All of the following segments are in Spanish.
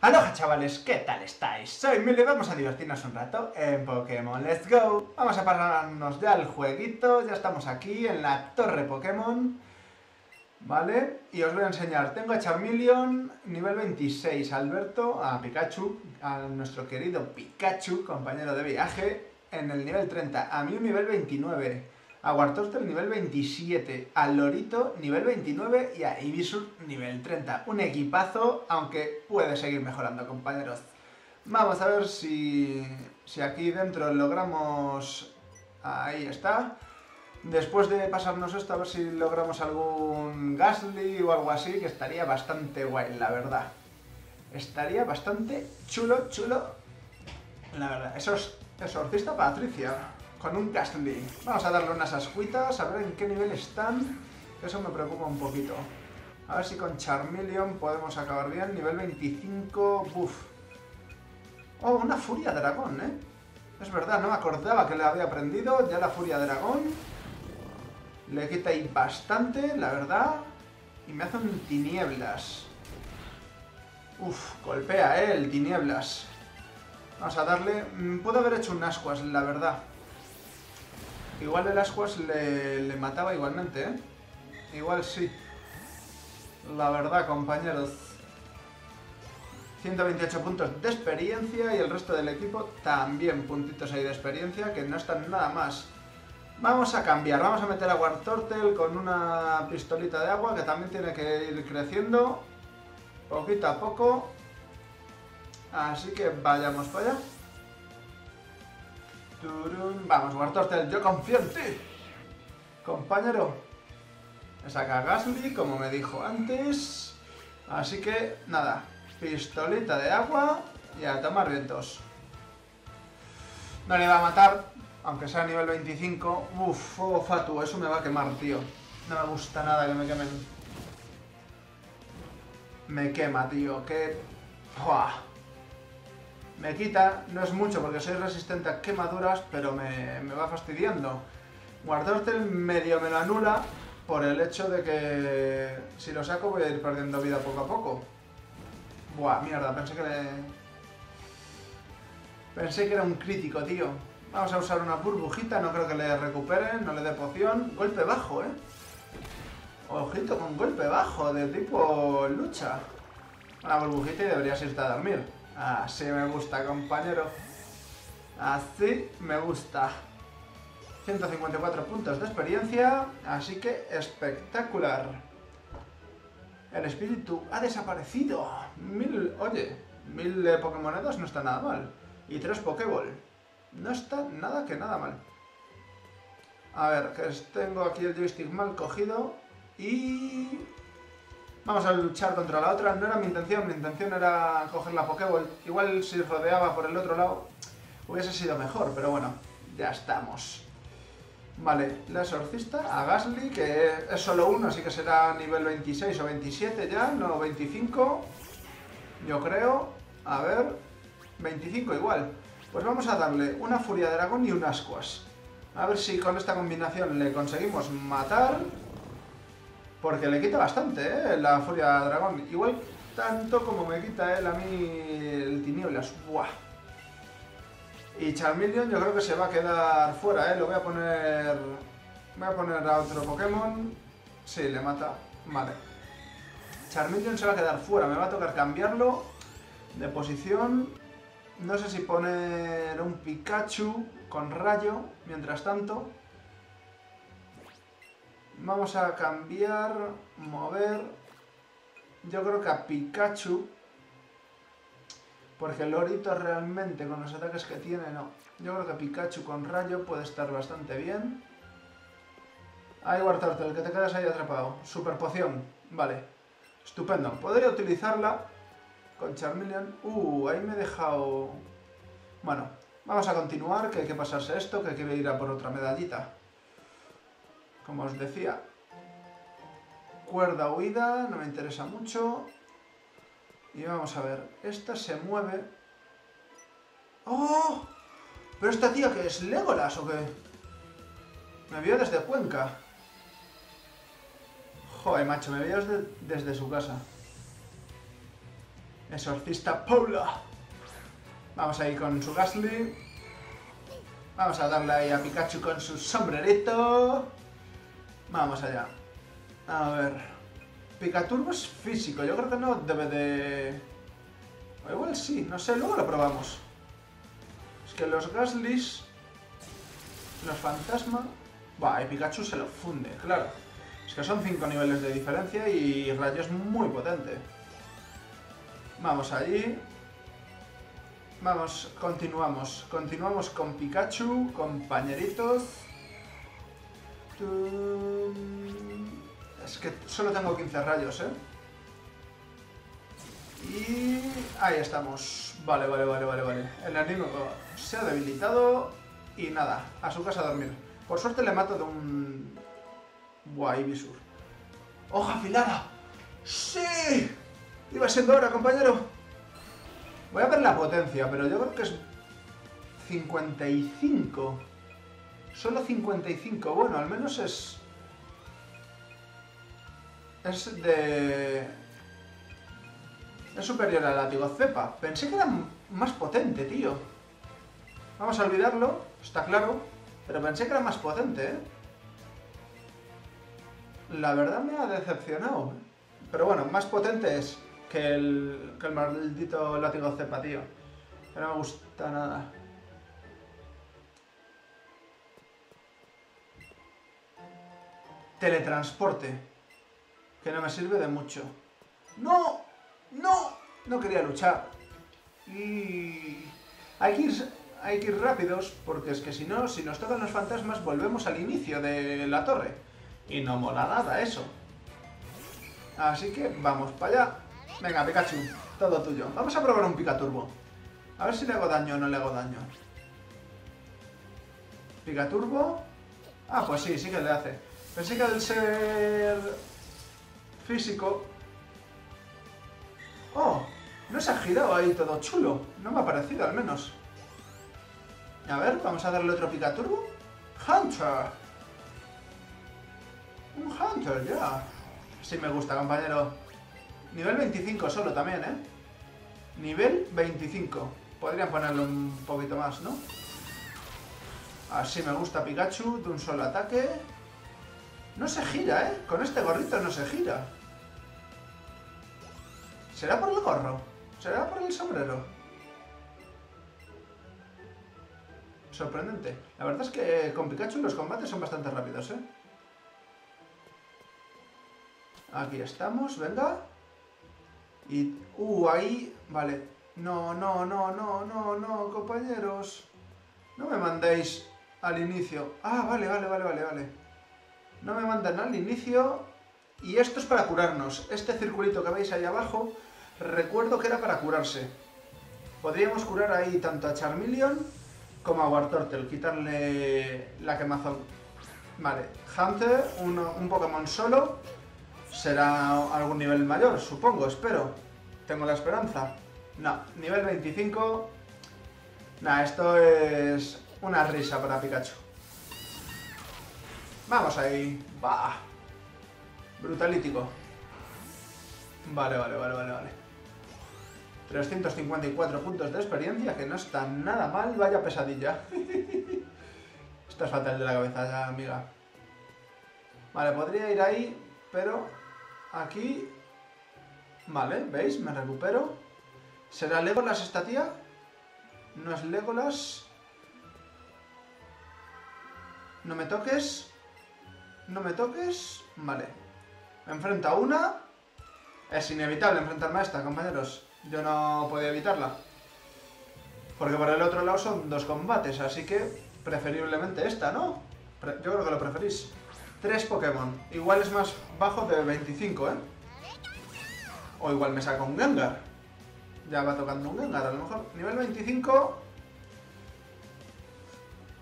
Aloha chavales, ¿qué tal estáis? Soy Mili, vamos a divertirnos un rato en Pokémon Let's Go. Vamos a pasarnos ya al jueguito, ya estamos aquí en la torre Pokémon. ¿Vale? Y os voy a enseñar, tengo a Charmeleon, nivel 26, Alberto, a Pikachu, a nuestro querido Pikachu, compañero de viaje, en el nivel 30, a mí un nivel 29 a Wartortle nivel 27, a Lorito nivel 29 y a Ibisur nivel 30. Un equipazo, aunque puede seguir mejorando, compañeros. Vamos a ver si, si aquí dentro logramos... Ahí está. Después de pasarnos esto, a ver si logramos algún Gasly o algo así, que estaría bastante guay, la verdad. Estaría bastante chulo, chulo. La verdad, eso es exorcista Patricia con un Gastly. Vamos a darle unas ascuitas, a ver en qué nivel están. Eso me preocupa un poquito. A ver si con Charmeleon podemos acabar bien. Nivel 25, buf. Oh, una Furia Dragón, ¿eh? Es verdad, no me acordaba que le había aprendido. Ya la Furia Dragón. Le quita ahí bastante, la verdad. Y me hace un Tinieblas. Uf, golpea, ¿eh? El Tinieblas. Vamos a darle... Mm, puedo haber hecho un Ascuas, la verdad. Igual el Ascuas le, mataba igualmente, ¿eh? Igual sí. La verdad, compañeros. 128 puntos de experiencia y el resto del equipo también puntitos ahí de experiencia que no están nada más. Vamos a cambiar, vamos a meter a Wartortle con una pistolita de agua que también tiene que ir creciendo poquito a poco. Así que vayamos para allá. Vamos, Wartortle, yo confío en ti. Compañero. Me saca Gasly, como me dijo antes. Así que, nada. Pistolita de agua y a tomar vientos. No le va a matar, aunque sea a nivel 25. Uf, fuego fatu, eso me va a quemar, tío. No me gusta nada que me quemen. Me quema, tío, que... Me quita, no es mucho porque soy resistente a quemaduras, pero me, va fastidiando. Guardortel medio me lo anula por el hecho de que si lo saco voy a ir perdiendo vida poco a poco. Buah, mierda, pensé que le... Pensé que era un crítico, tío. Vamos a usar una burbujita, no creo que le recupere, no le dé poción. Golpe bajo, ¿eh? Ojito con golpe bajo, de tipo lucha. Una burbujita y deberías irte a dormir. Así me gusta, compañero. Así me gusta. 154 puntos de experiencia, así que espectacular. El espíritu ha desaparecido. Mil, oye, mil de Pokémonedas no está nada mal. Y tres Pokéball. No está nada que nada mal. A ver, que tengo aquí el joystick mal cogido. Y Vamos a luchar contra la otra. No era mi intención, mi intención era coger la Pokéball. Igual si rodeaba por el otro lado hubiese sido mejor, pero bueno, ya estamos. Vale, la exorcista a Gasly, que es solo uno, así que será nivel 26 o 27 ya, no 25, yo creo. A ver, 25 igual. Pues vamos a darle una Furia de Dragón y un Ascuas. A ver si con esta combinación le conseguimos matar porque le quita bastante, ¿eh? La Furia Dragón. Igual tanto como me quita él a mí el Tinieblas. ¡Buah! Y Charmeleon yo creo que se va a quedar fuera, ¿eh? Lo voy a poner... Voy a poner a otro Pokémon. Sí, le mata. Vale. Charmeleon se va a quedar fuera. Me va a tocar cambiarlo de posición. No sé si poner un Pikachu con rayo mientras tanto. Vamos a cambiar, mover. Yo creo que a Pikachu. Porque Lorito realmente con los ataques que tiene, no. Yo creo que Pikachu con rayo puede estar bastante bien. Ahí el que te quedas ahí atrapado. Super poción. Vale. Estupendo. Podría utilizarla con Charmeleon. Uh, ahí me he dejado... Bueno, vamos a continuar, que hay que pasarse esto, que hay que ir a por otra medallita como os decía, cuerda huida, no me interesa mucho. Y vamos a ver, esta se mueve. ¡Oh! ¿Pero esta tía que es Legolas o qué? Me vio desde Cuenca. Joder, macho, me vio desde, su casa. Exorcista Paula. Vamos ahí con su Gasly. Vamos a darle ahí a Pikachu con su sombrerito. Vamos allá. A ver. Picaturbo es físico. Yo creo que no debe de... Igual sí. No sé. Luego lo probamos. Es que los Gaslys... Los fantasmas... Buah, y Pikachu se lo funde, claro. Es que son 5 niveles de diferencia y Rayo es muy potente. Vamos allí. Vamos, continuamos. Continuamos con Pikachu, compañeritos. Es que solo tengo 15 rayos, ¿eh? Y ahí estamos. Vale, vale, vale, vale, vale. El anime se ha debilitado y nada, a su casa a dormir. Por suerte le mato de un... Buah, Ibisur. ¡Hoja afilada! ¡Sí! Iba siendo hora, compañero. Voy a ver la potencia, pero yo creo que es 55. Solo 55. Bueno, al menos es... Es de... Es superior al látigo cepa. Pensé que era más potente, tío. Vamos a olvidarlo, está claro. Pero pensé que era más potente, ¿eh? La verdad me ha decepcionado. Pero bueno, más potente es que el, que el maldito látigo cepa, tío. No me gusta nada. Teletransporte. Que no me sirve de mucho. ¡No! ¡No! No quería luchar. Y... Hay que ir, hay que ir rápidos, porque es que si no, si nos tocan los fantasmas, volvemos al inicio de la torre. Y no mola nada eso. Así que vamos para allá. Venga, Pikachu, todo tuyo. Vamos a probar un Picaturbo. A ver si le hago daño o no le hago daño. Picaturbo. Ah, pues sí, sí que le hace. Pensé que al ser físico... ¡Oh! No se ha girado ahí todo chulo. No me ha parecido, al menos. A ver, vamos a darle otro Picaturbo. ¡Hunter! Un Hunter, ya. Sí me gusta, compañero. Nivel 25 solo también, ¿eh? Nivel 25. Podrían ponerlo un poquito más, ¿no? Así me gusta Pikachu, de un solo ataque. No se gira, ¿eh? Con este gorrito no se gira. ¿Será por el gorro? ¿Será por el sombrero? Sorprendente. La verdad es que con Pikachu los combates son bastante rápidos, ¿eh? Aquí estamos, venga. Y... Uh, ahí... Vale. No, no, no, no, no, no, compañeros. No me mandéis al inicio. Ah, vale, vale, vale, vale, vale. No me mandan al inicio. Y esto es para curarnos. Este circulito que veis ahí abajo, recuerdo que era para curarse. Podríamos curar ahí tanto a Charmeleon como a Wartortle. Quitarle la quemazón. Vale, Hunter, un Pokémon solo será algún nivel mayor, supongo, espero. Tengo la esperanza. No, nivel 25. Nah, esto es una risa para Pikachu. Vamos ahí. Va. Brutalítico. Vale, vale, vale, vale, vale. 354 puntos de experiencia, que no está nada mal. Vaya pesadilla. Esto es fatal de la cabeza ya, amiga. Vale, podría ir ahí, pero Aquí... Vale, ¿veis? Me recupero. ¿Será Legolas esta tía? No es Legolas. No me toques. No me toques. Vale. Me enfrenta una. Es inevitable enfrentarme a esta, compañeros. Yo no podía evitarla. Porque por el otro lado son dos combates, así que preferiblemente esta, ¿no? Yo creo que lo preferís. Tres Pokémon. Igual es más bajo de 25, ¿eh? O igual me saca un Gengar. Ya va tocando un Gengar, a lo mejor. Nivel 25.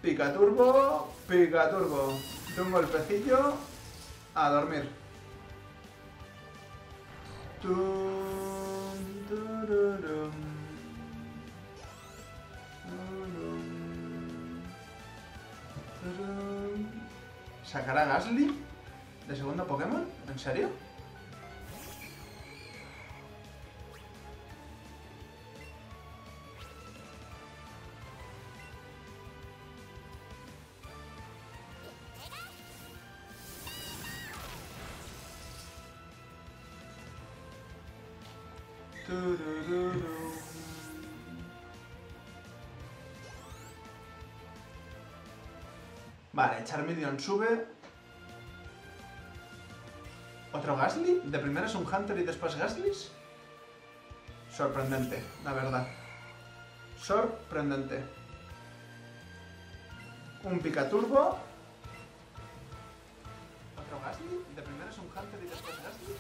Pica turbo. Pica turbo. Un golpecillo. A dormir. ¿Sacará Gasly de segundo Pokémon? ¿En serio? Vale, Charmeleon sube. ¿Otro Gasly? ¿De primero es un Hunter y después Gasly? Sorprendente, la verdad. Sorprendente. Un Picaturbo. ¿Otro Gasly? ¿De primero es un Hunter y después Gasly?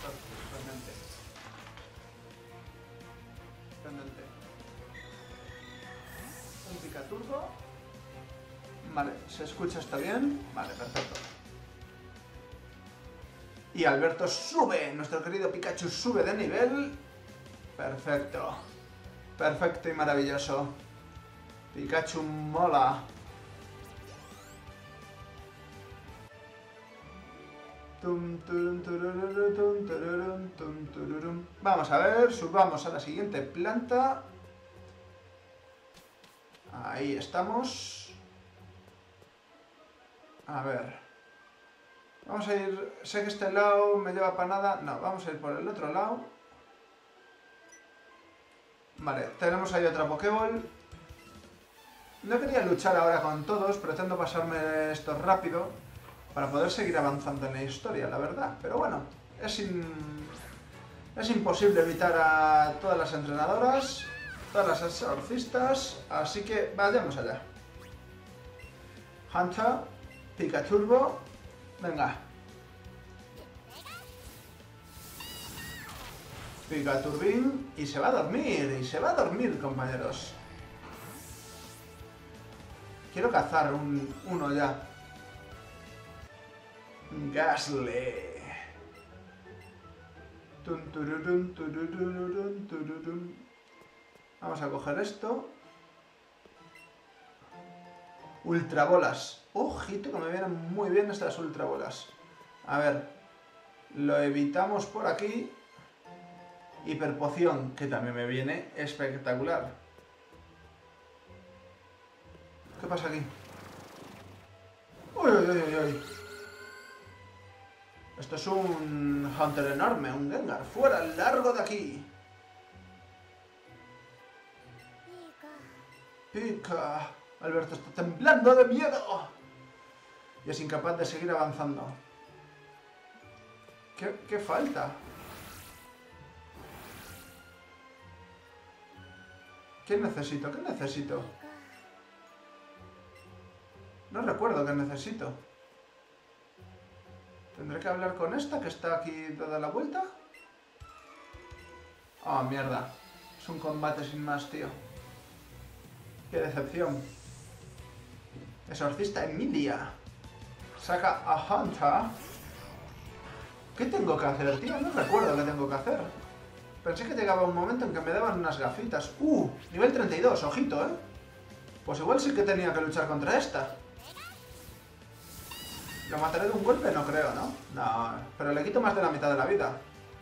Sorprendente. Sorprendente. Un Picaturbo. Vale, ¿se escucha está bien? Vale, perfecto. Y Alberto sube, nuestro querido Pikachu sube de nivel. Perfecto. Perfecto y maravilloso. Pikachu mola. Vamos a ver, subamos a la siguiente planta. Ahí estamos. A ver. Vamos a ir... Sé que este lado me lleva para nada. No, vamos a ir por el otro lado. Vale, tenemos ahí otra Pokéball. No quería luchar ahora con todos, pretendo pasarme esto rápido para poder seguir avanzando en la historia, la verdad. Pero bueno, es, es imposible evitar a todas las entrenadoras, todas las exorcistas, así que vayamos allá. Hunter, Pikaturbo, venga. Picaturbín y se va a dormir, y se va a dormir, compañeros. Quiero cazar un, uno ya. Tururun. Vamos a coger esto. Ultrabolas. Ojito que me vienen muy bien estas ultrabolas. A ver. Lo evitamos por aquí. Hiperpoción, que también me viene espectacular. ¿Qué pasa aquí? ¡Uy, uy, uy, uy! Esto es un Hunter enorme, un Gengar. ¡Fuera, largo de aquí! ¡Pica! Alberto está temblando de miedo. Y es incapaz de seguir avanzando. ¿Qué, falta? ¿Qué necesito? ¿Qué necesito? No recuerdo qué necesito. ¿Tendré que hablar con esta que está aquí toda la vuelta? Oh, mierda. Es un combate sin más, tío. Qué decepción. Exorcista Emilia. Saca a Hunter. ¿Qué tengo que hacer, tío? No recuerdo qué tengo que hacer. Pensé que llegaba un momento en que me daban unas gafitas. ¡Uh! Nivel 32, ojito, ¿eh? Pues igual sí que tenía que luchar contra esta. ¿Lo mataré de un golpe? No creo, ¿no? No, pero le quito más de la mitad de la vida.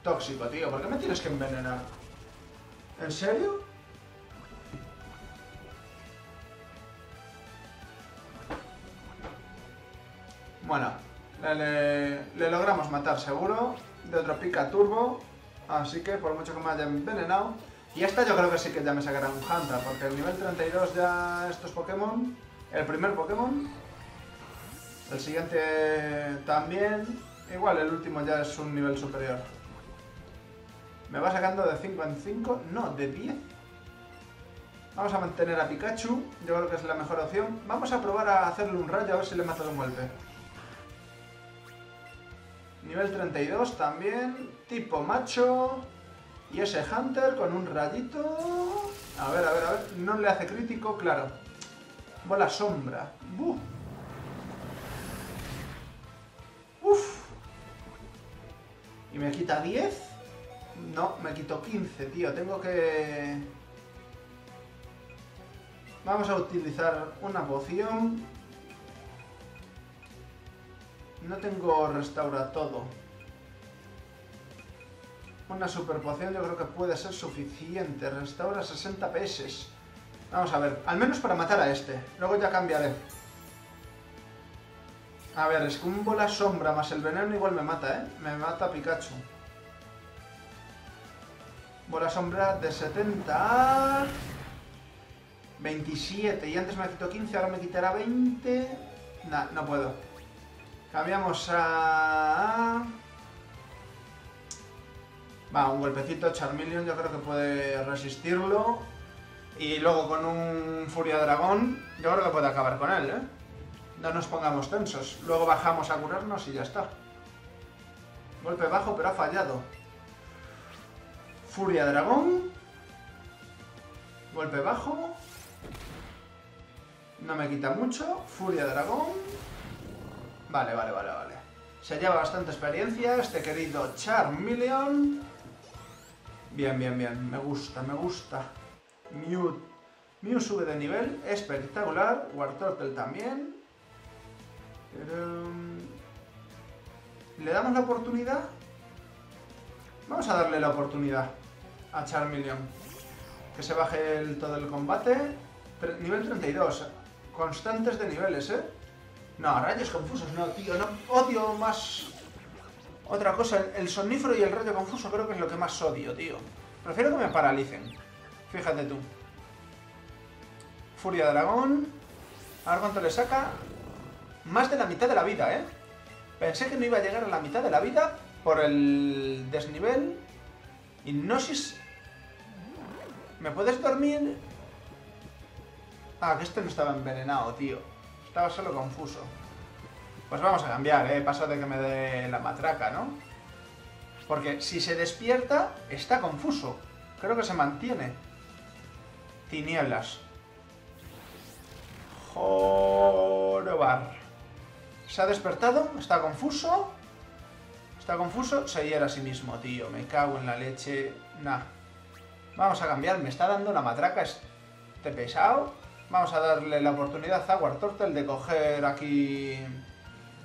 Tóxico, tío. ¿Por qué me tienes que envenenar? ¿En serio? Bueno, le, logramos matar seguro. De otro pica turbo. Así que por mucho que me haya envenenado... Y esta yo creo que sí que ya me sacará un Hunter, porque el nivel 32 ya estos Pokémon... El primer Pokémon... El siguiente también... Igual el último ya es un nivel superior. ¿Me va sacando de 5 en 5? No, de 10. Vamos a mantener a Pikachu, yo creo que es la mejor opción. Vamos a probar a hacerle un rayo a ver si le mata de un golpe. Nivel 32 también. Tipo macho. Y ese Hunter con un rayito... A ver, a ver, a ver. No le hace crítico, claro. Bola sombra. ¡Buf! ¡Uf! ¿Y me quita 10? No, me quito 15, tío. Tengo que... Vamos a utilizar una poción no tengo restaura todo. Una super poción yo creo que puede ser suficiente. Restaura 60 PS. Vamos a ver, al menos para matar a este. Luego ya cambiaré. A ver, es que un bola sombra más el veneno igual me mata, ¿eh? Me mata Pikachu. Bola sombra de 70 a... 27. Y antes me quitó 15, ahora me quitará 20. Nah, no puedo. Cambiamos a... Va, un golpecito, Charmeleon yo creo que puede resistirlo. Y luego con un Furia Dragón, yo creo que puede acabar con él, ¿eh? No nos pongamos tensos. Luego bajamos a curarnos y ya está. Golpe bajo, pero ha fallado. Furia Dragón. Golpe bajo. No me quita mucho. Furia Dragón. Vale, vale, vale, vale. Se lleva bastante experiencia este querido Charmeleon. Bien, bien, bien. Me gusta, me gusta. Mew. Mew sube de nivel. Espectacular. Wartortle también. Pero... ¿Le damos la oportunidad? Vamos a darle la oportunidad a Charmeleon. Que se baje el, todo el combate. nivel 32. Constantes de niveles, ¿eh? No, rayos confusos, no, tío. No, odio más... Otra cosa, el sonífero y el rayo confuso creo que es lo que más odio, tío. Prefiero que me paralicen. Fíjate tú. Furia Dragón. A ver cuánto le saca. Más de la mitad de la vida, ¿eh? Pensé que no iba a llegar a la mitad de la vida por el desnivel. Hipnosis. ¿Me puedes dormir? Ah, que este no estaba envenenado, tío. Estaba solo confuso. Pues vamos a cambiar, ¿eh? Paso de que me dé la matraca, ¿no? Porque si se despierta, está confuso. Creo que se mantiene. Tinieblas. Jorobar. Se ha despertado, está confuso. Está confuso, se hiera a sí mismo, tío. Me cago en la leche. Nah. Vamos a cambiar, me está dando la matraca este pesado. Vamos a darle la oportunidad a Wartortle de coger aquí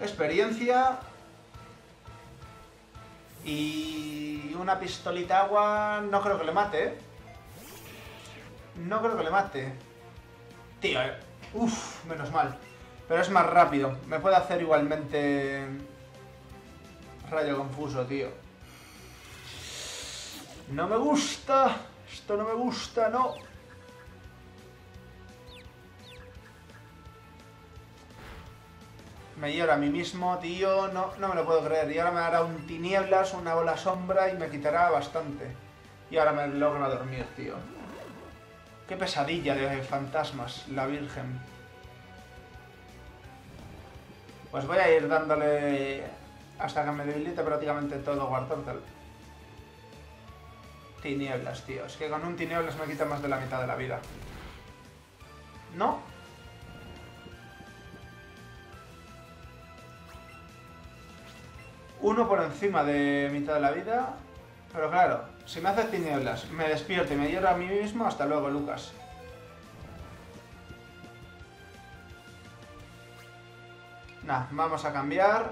experiencia. Y una pistolita agua no creo que le mate. ¿eh? No creo que le mate. Tío, eh. uff, menos mal. Pero es más rápido. Me puede hacer igualmente... Rayo confuso, tío. No me gusta. Esto no me gusta, no. Me llora a mí mismo, tío. No, no me lo puedo creer. Y ahora me dará un tinieblas, una bola sombra y me quitará bastante. Y ahora me logra dormir, tío. Qué pesadilla de fantasmas, la Virgen. Pues voy a ir dándole hasta que me debilite prácticamente todo Wartortle. Tinieblas, tío. Es que con un tinieblas me quita más de la mitad de la vida. ¿No? Uno por encima de mitad de la vida. Pero claro, si me hace tinieblas, me despierto y me lloro a mí mismo, hasta luego, Lucas. Nah, vamos a cambiar.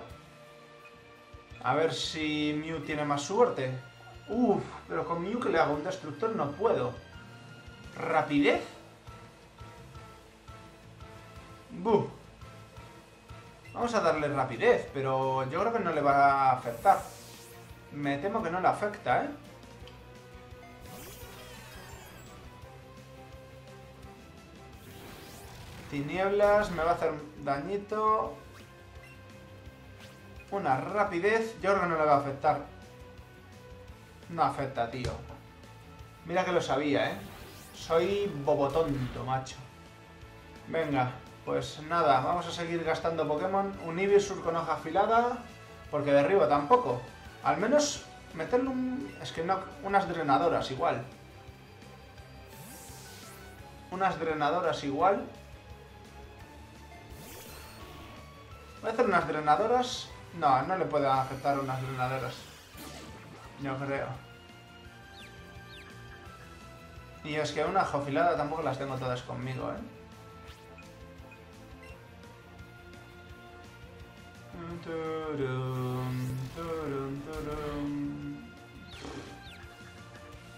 A ver si Mew tiene más suerte. Uf, pero con Mew que le hago un destructor no puedo. ¿Rapidez? Buh. Vamos a darle rapidez, pero yo creo que no le va a afectar. Me temo que no le afecta, ¿eh? Tinieblas, me va a hacer dañito. Una rapidez, yo creo que no le va a afectar. No afecta, tío. Mira que lo sabía, ¿eh? Soy bobotonto, macho. Venga, pues nada, vamos a seguir gastando Pokémon. Un Ivysaur con hoja afilada, porque derribo tampoco. Al menos meterle un... Es que no... Unas drenadoras igual. Unas drenadoras igual. Voy a hacer unas drenadoras no, no le puedo afectar unas drenaderas. Yo creo. Y es que una jofilada tampoco las tengo todas conmigo, ¿eh?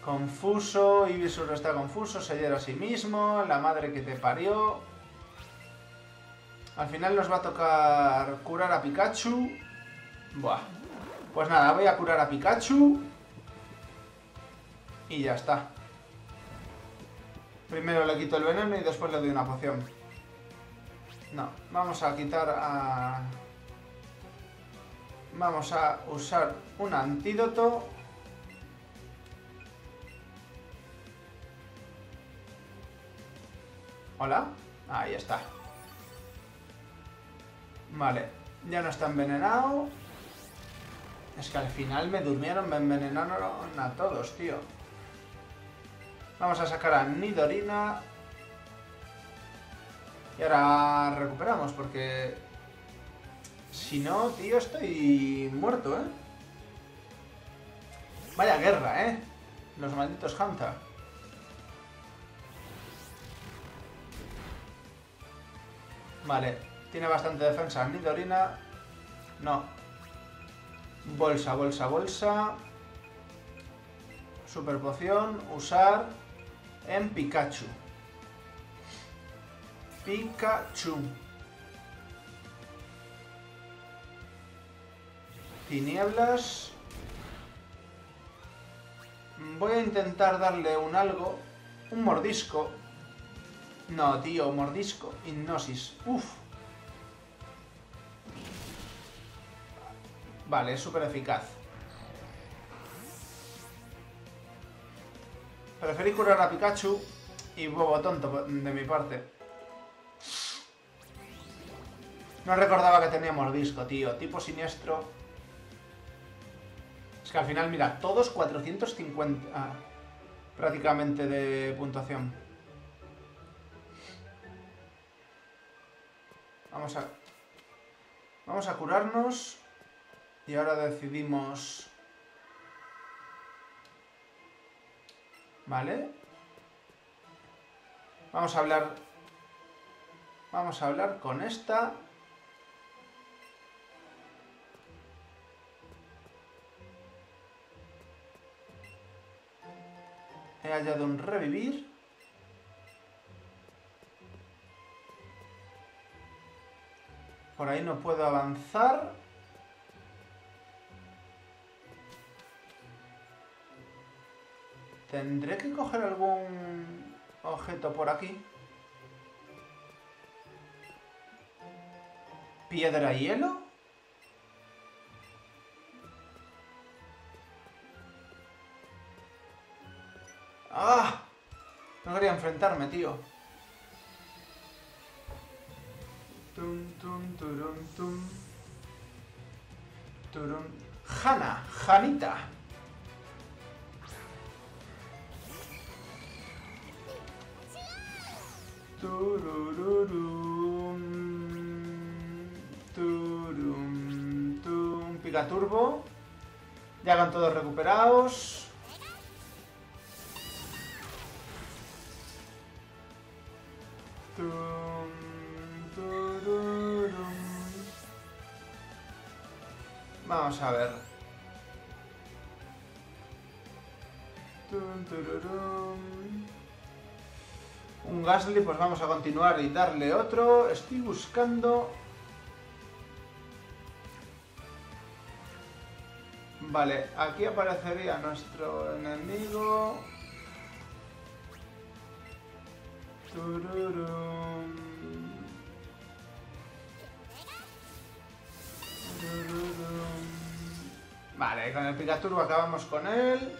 Confuso, Ibisur está confuso, se hiera a sí mismo, la madre que te parió. Al final nos va a tocar curar a Pikachu. Buah. Pues nada, voy a curar a Pikachu. Y ya está. Primero le quito el veneno y después le doy una poción. No, vamos a quitar a... Vamos a usar un antídoto. ¿Hola? Ahí está. Vale, ya no está envenenado. Es que al final me durmieron, me envenenaron a todos, tío. Vamos a sacar a Nidorina. Y ahora recuperamos, porque... Si no, tío, estoy muerto, ¿eh? Vaya guerra, ¿eh? Los malditos Hunter. Vale, tiene bastante defensa. Nidorina. No. Bolsa, bolsa, bolsa. Super poción. Usar en Pikachu. Pikachu. Tinieblas. Voy a intentar darle un algo. Un mordisco. No, tío, mordisco. Hipnosis. Uf. Vale, es súper eficaz. Preferí curar a Pikachu y bobo tonto de mi parte. No recordaba que tenía mordisco, tío. Tipo siniestro. Es que al final, mira, todos 450 ah, prácticamente de puntuación. Vamos a... Vamos a curarnos. Y ahora decidimos... ¿Vale? Vamos a hablar... Vamos a hablar con esta... He hallado un revivir. Por ahí no puedo avanzar. ¿Tendré que coger algún objeto por aquí? ¿Piedra hielo? ¡Ah! No quería enfrentarme, tío. Tum, tum, turum, tum. Turum. Hanna, Janita. Turururum. Turum, tum. Pica turbo. Ya van todos recuperados. Vamos a ver. Un Gasly, pues vamos a continuar y darle otro. Estoy buscando... Vale, aquí aparecería nuestro enemigo. Vale, con el Picaturbo acabamos con él.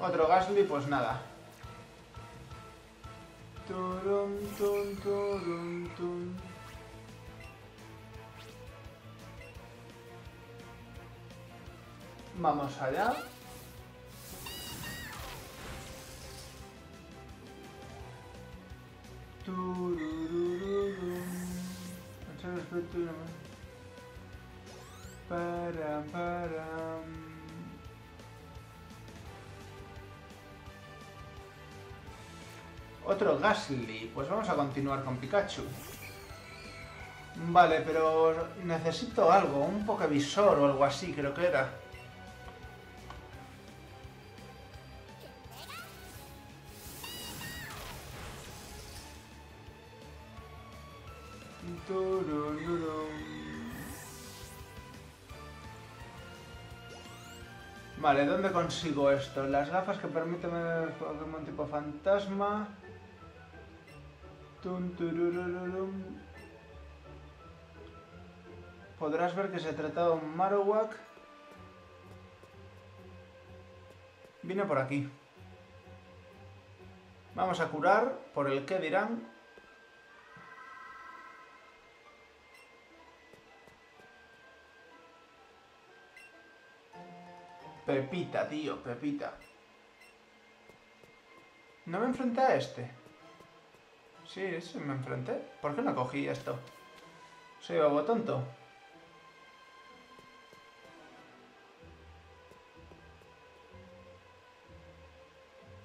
Otro Gasly, pues nada. Turun, turun, turun. Vamos allá. Para, para. Otro Gasly. Pues vamos a continuar con Pikachu. Vale, pero necesito algo, un Pokevisor o algo así, creo que era. Vale, ¿dónde consigo esto? Las gafas que permiten ver Pokémon tipo fantasma. Podrás ver que se trataba de un Marowak. Vine por aquí. Vamos a curar por el que dirán. Pepita, tío, Pepita. ¿No me enfrenté a este? Sí, sí me enfrenté. ¿Por qué no cogí esto? Soy bobo tonto.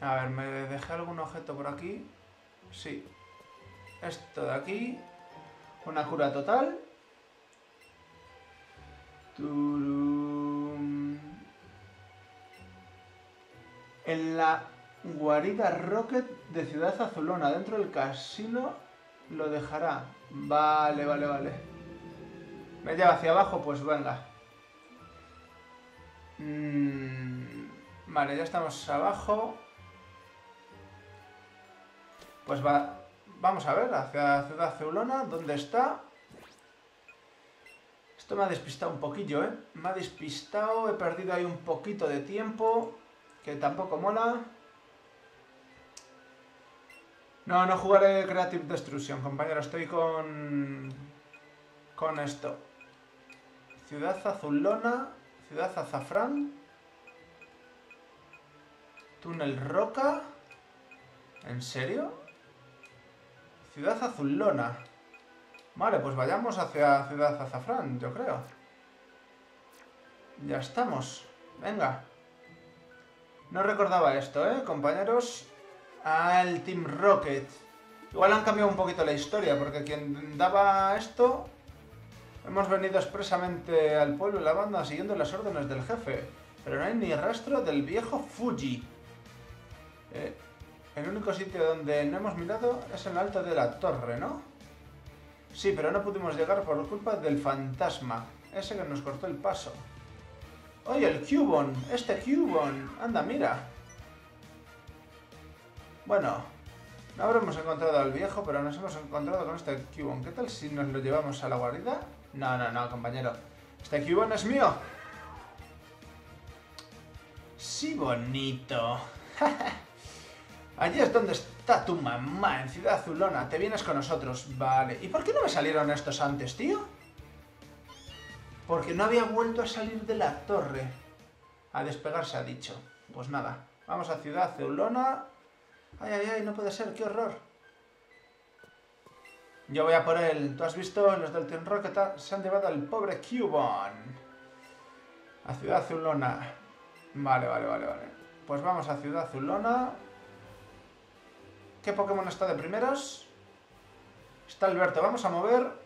A ver, ¿me dejé algún objeto por aquí? Sí. Esto de aquí. Una cura total. En la guarida Rocket de Ciudad Azulona, dentro del casino, lo dejará. Vale, vale, vale. ¿Me lleva hacia abajo? Pues venga. Mm, vale, ya estamos abajo. Pues va, vamos a ver, hacia Ciudad Ceulona, ¿dónde está? Esto me ha despistado un poquillo, ¿eh? Me ha despistado, he perdido ahí un poquito de tiempo, que tampoco mola. No, no jugaré Creative Destruction, compañero, estoy con... con esto. Ciudad Azulona, Ciudad Azafrán, Túnel Roca... ¿En serio? Ciudad Azulona. Vale, pues vayamos hacia Ciudad Azafrán, yo creo. Ya estamos. Venga. No recordaba esto, ¿eh, compañeros? Al Team Rocket. Igual han cambiado un poquito la historia, porque quien daba esto... Hemos venido expresamente al pueblo y la banda siguiendo las órdenes del jefe. Pero no hay ni rastro del viejo Fuji. Eh, el único sitio donde no hemos mirado es en el alto de la torre, ¿no? Sí, pero no pudimos llegar por culpa del fantasma, ese que nos cortó el paso. ¡Oye, el Cubon! ¡Este Cubon! ¡Anda, mira! Bueno, no habremos encontrado al viejo, pero nos hemos encontrado con este Cubon. ¿Qué tal si nos lo llevamos a la guarida? No, no, no, compañero. Este Cubon es mío. Sí, bonito. Allí es donde está tu mamá, en Ciudad Azulona. Te vienes con nosotros. Vale. ¿Y por qué no me salieron estos antes, tío? Porque no había vuelto a salir de la torre. A despegarse ha dicho. Pues nada. Vamos a Ciudad Azulona. Ay, ay, ay, no puede ser. ¡Qué horror! Yo voy a por él. ¿Tú has visto? Los del Team Rocket se han llevado al pobre Cubon. A Ciudad Azulona. Vale, vale, vale, vale. Pues vamos a Ciudad Azulona. ¿Qué Pokémon está de primeros? Está Alberto. Vamos a mover.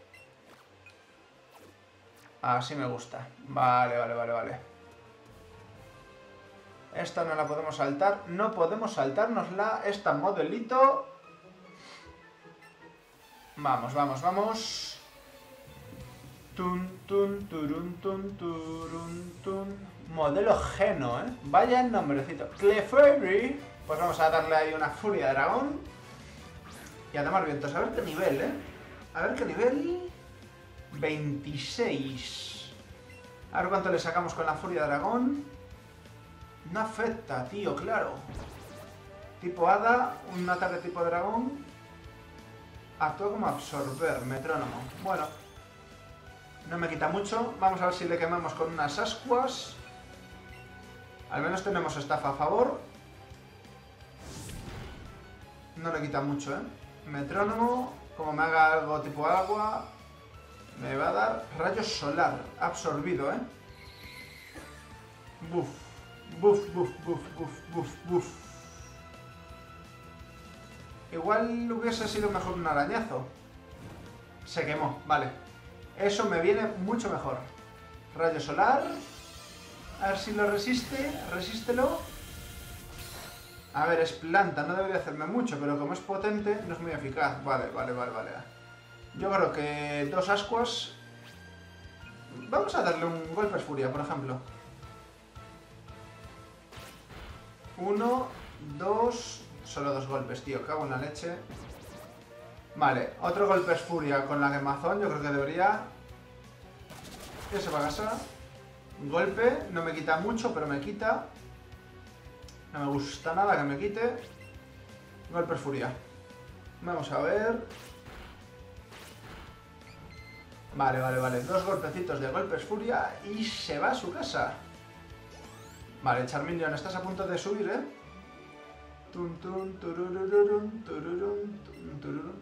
Así me gusta. Vale, vale, vale, vale. Esta no la podemos saltar. No podemos saltárnosla. Esta modelito. Vamos, vamos, vamos. Tun, tun, turun, tun, turun, tun. Modelo Geno, ¿eh? Vaya el nombrecito. Clefairy. Pues vamos a darle ahí una furia de dragón. Y a tomar vientos. A ver qué nivel, ¿eh? A ver qué nivel... 26. A ver cuánto le sacamos con la furia dragón. No afecta, tío, claro. Tipo hada, un ataque tipo dragón. Actúa como absorber, metrónomo. Bueno. No me quita mucho. Vamos a ver si le quemamos con unas ascuas. Al menos tenemos estafa a favor. No le quita mucho, ¿eh? Metrónomo, como me haga algo tipo agua, me va a dar rayo solar, absorbido, ¿eh? Buf, buf, buf, buf, buf, buf, buf. Igual hubiese sido mejor un arañazo. Se quemó, vale. Eso me viene mucho mejor. Rayo solar. A ver si lo resiste. Resístelo. A ver, es planta, no debería hacerme mucho, pero como es potente, no es muy eficaz. Vale, vale, vale, vale. Yo creo que dos ascuas... Vamos a darle un golpe furia, por ejemplo. Uno, dos... Solo dos golpes, tío. Cago en la leche. Vale, otro golpe furia con la quemazón. Yo creo que debería... ¿Qué se va a casa. Golpe. No me quita mucho, pero me quita. No me gusta nada que me quite. Golpe furia. Vamos a ver. Vale, vale, vale. Dos golpecitos de golpes furia y se va a su casa. Vale, Charmeleon, estás a punto de subir, ¿eh?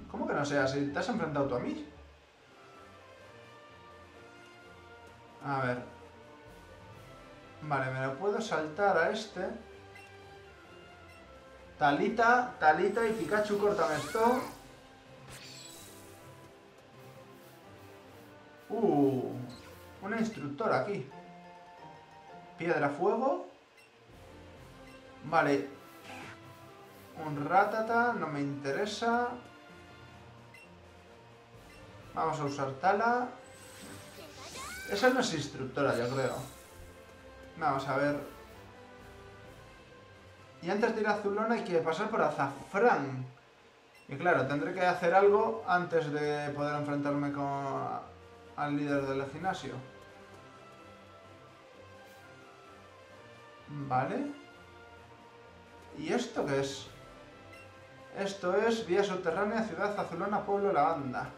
¿Cómo que no sea? Si te has enfrentado tú a mí. A ver. Vale, me lo puedo saltar a este. Talita, Talita y Pikachu, córtame esto. Uh, una instructora aquí. Piedra fuego. Vale. Un ratata, no me interesa. Vamos a usar Tala. Esa no es instructora, yo creo. Vamos a ver. Y antes de ir a Zulona hay que pasar por Azafrán. Y claro, tendré que hacer algo antes de poder enfrentarme con al líder del gimnasio. Vale. ¿Y esto qué es? Esto es vía subterránea, ciudad azulona, pueblo lavanda.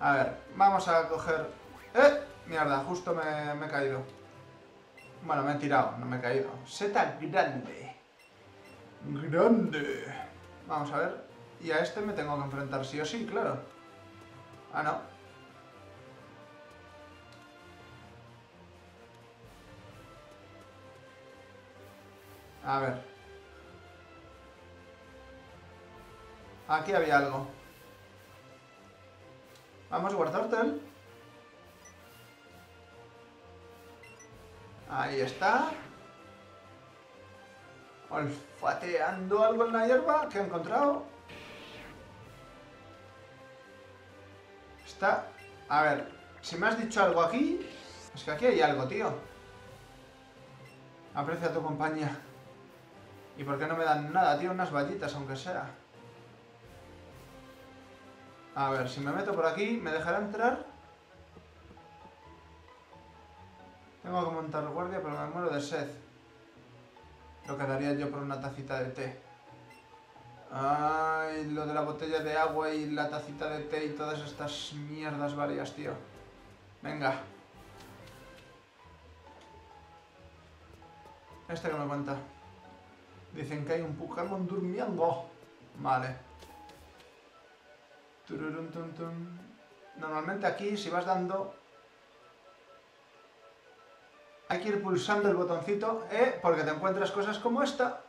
A ver, vamos a coger... ¡Eh! Mierda, justo me, me he caído. Bueno, me he tirado, no me he caído. Seta grande. Grande. Vamos a ver. Y a este me tengo que enfrentar sí o sí, claro. Ah, no. A ver. Aquí había algo. Vamos, Wartortle. Ahí está. Olfateando algo en la hierba que he encontrado. Está... A ver, si me has dicho algo aquí... Es que aquí hay algo, tío. Aprecia tu compañía. ¿Y por qué no me dan nada, tío? Unas vallitas, aunque sea. A ver, si me meto por aquí, ¿me dejará entrar? Tengo que montar guardia, pero me muero de sed. Lo que daría yo por una tacita de té. Ay, lo de la botella de agua y la tacita de té y todas estas mierdas varias, tío. Venga. Este que me cuenta. Dicen que hay un Pokémon durmiendo. Vale. Normalmente aquí, si vas dando... Hay que ir pulsando el botoncito, ¿eh? Porque te encuentras cosas como esta.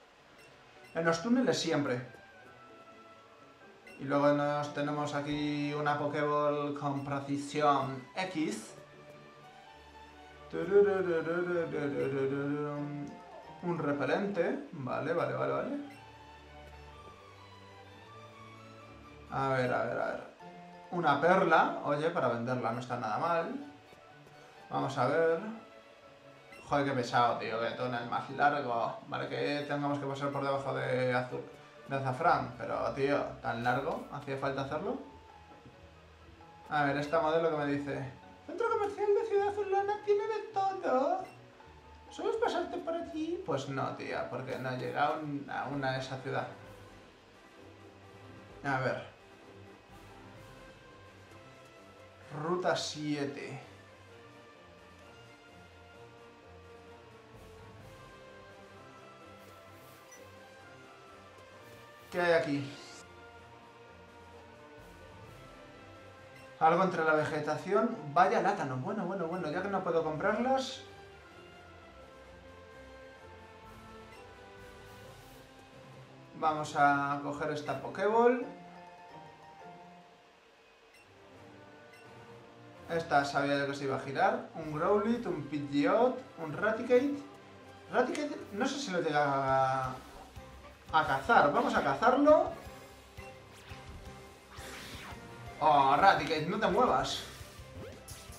En los túneles siempre. Y luego nos tenemos aquí una Pokéball con precisión X. Un repelente. Vale, vale, vale, vale. A ver, a ver, a ver. Una perla. Oye, para venderla no está nada mal. Vamos a ver. Joder, qué pesado, tío. Que túnel más largo. Vale, que tengamos que pasar por debajo de azul. De azafrán. Pero, tío, tan largo. ¿Hacía falta hacerlo? A ver, esta modelo que me dice... Centro comercial de Ciudad Azulana tiene de todo. ¿Sueles pasarte por aquí? Pues no, tía, porque no he llegado a una de esa ciudad. A ver. Ruta 7. ¿Qué hay aquí? Algo entre la vegetación. Vaya látano. Bueno, bueno, bueno. Ya que no puedo comprarlas, Vamos a coger esta Pokéball. Esta sabía de que se iba a girar. Un Growlit, un Pidgeot, un Raticate. Raticate, no sé si lo llega a, a cazar. Vamos a cazarlo. Oh, Raticate, no te muevas.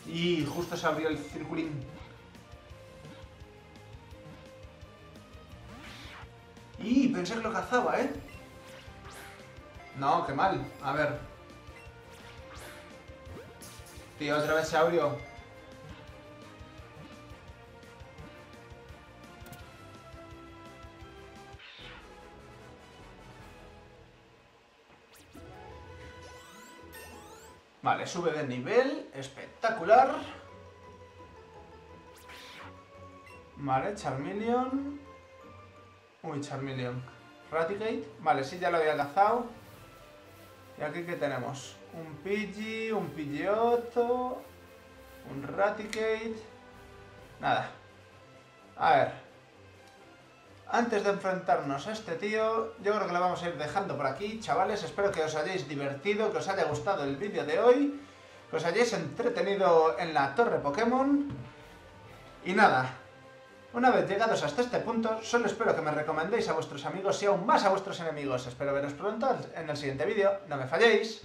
Y justo se abrió el circulín. Y pensé que lo cazaba, ¿eh? No, qué mal. A ver. Tío, otra vez se abrió. Vale, sube de nivel. Espectacular. Vale, Charmeleon. Uy, Charmeleon. Raticate. Vale, sí, ya lo había cazado. ¿Y aquí qué tenemos? Un Pidgey, un Pidgeotto, un Raticate... Nada. A ver. Antes de enfrentarnos a este tío, yo creo que lo vamos a ir dejando por aquí, chavales. Espero que os hayáis divertido, que os haya gustado el vídeo de hoy, que os hayáis entretenido en la torre Pokémon. Y nada, una vez llegados hasta este punto, solo espero que me recomendéis a vuestros amigos y aún más a vuestros enemigos. Espero veros pronto en el siguiente vídeo. No me falléis.